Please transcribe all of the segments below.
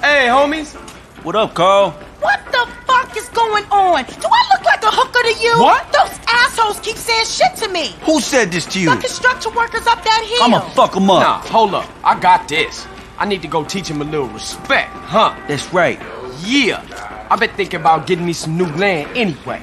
Hey, homies. What up, Carl? What the fuck is going on? Do I look like a hooker to you? What? Those assholes keep saying shit to me. Who said this to you? The construction workers up that hill. I'ma fuck 'em up. Nah, hold up. I got this. I need to go teach him a little respect, huh? That's right. Yeah. I've been thinking about getting me some new land anyway.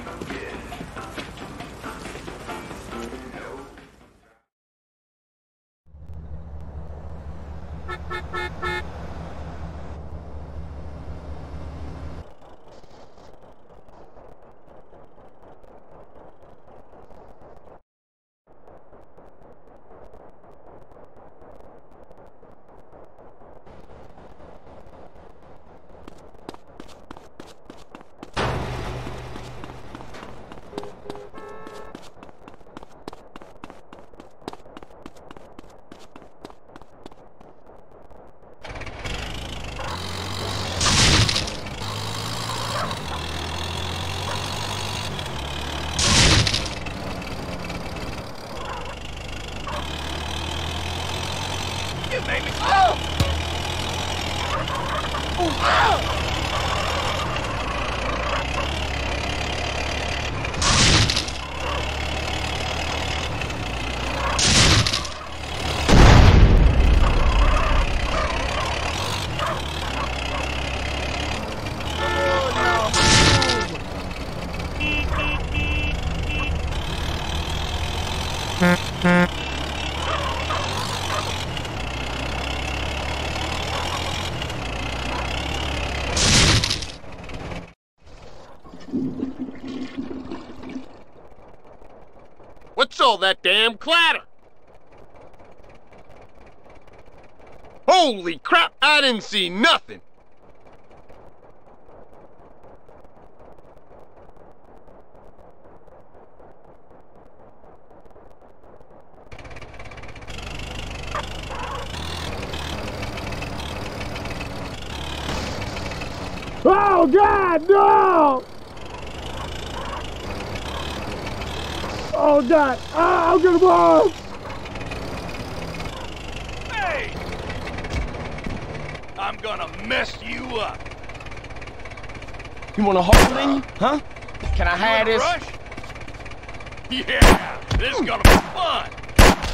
You made me. Oh! Oh! Mm-hmm. What's all that damn clatter? Holy crap, I didn't see nothing! Oh God, no! Oh God! Ah, I'm gonna blow! Hey! I'm gonna mess you up. You wanna hold in you? Huh? Can I have Wanna this? Rush? Yeah, this is gonna be fun.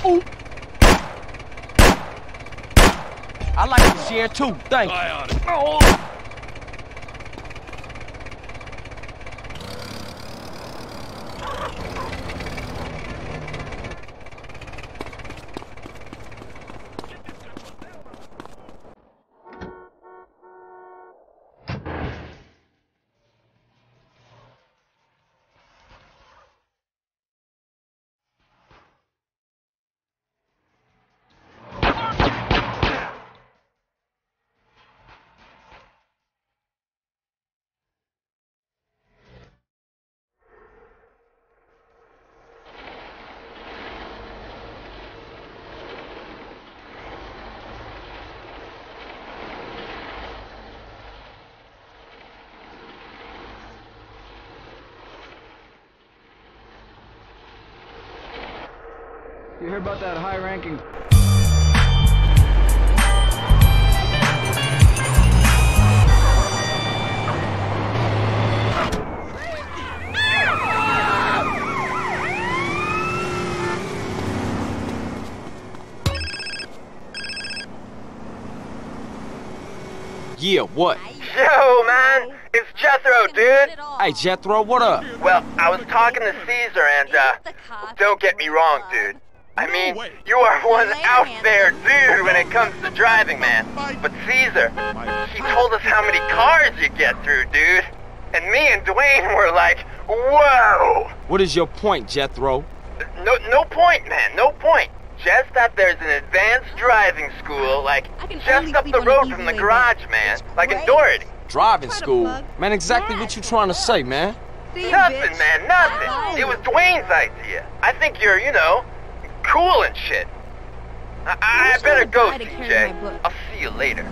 Ooh. I like this here too. Thank you. You hear about that high-ranking Yeah, what? Yo, man, it's Jethro, dude. Hey, Jethro, what up? Well, I was talking to Cesar, and uh, don't get me wrong, dude. I mean, you are one out there dude when it comes to driving, man. But Cesar, he told us how many cars you get through, dude. And me and Dwayne were like, whoa! What is your point, Jethro? No, no point, man, no point. Just that there's an advanced driving school, like, just up the road from the garage, man. Like in Doherty. Driving school? Man, exactly what you trying to say, man? Nothing, man, nothing. It was Dwayne's idea. I think you're, you know, cool and shit. I, I, better go, CJ. I'll see you later.